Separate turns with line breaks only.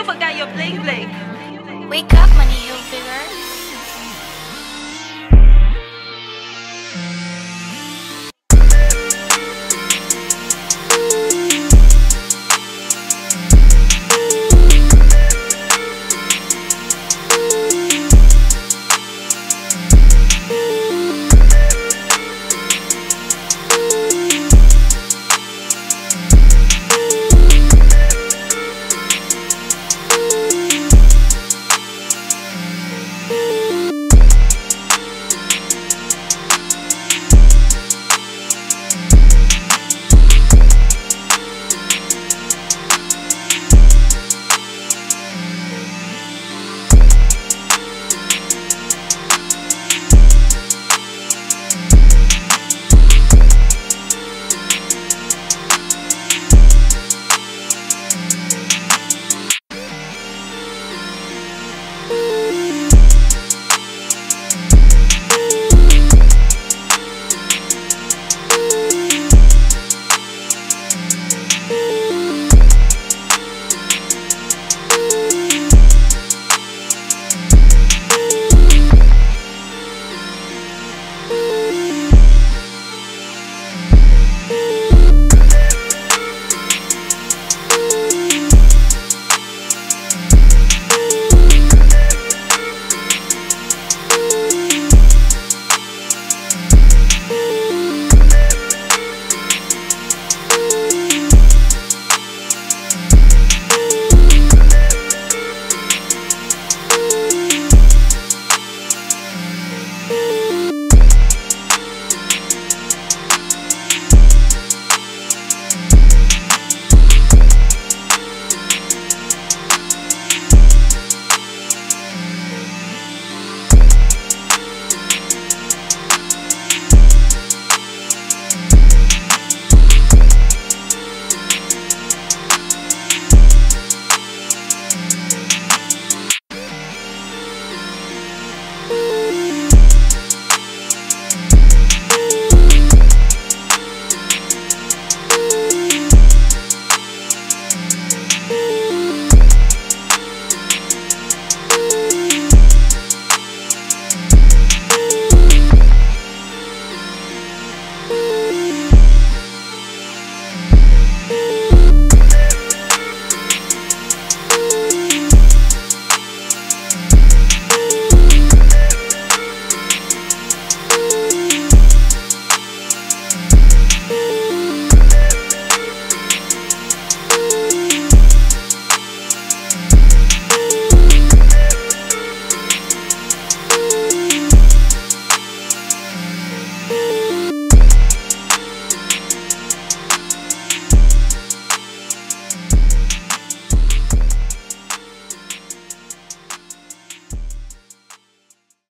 you forgot your bling bling.
Wake up, money, you figure.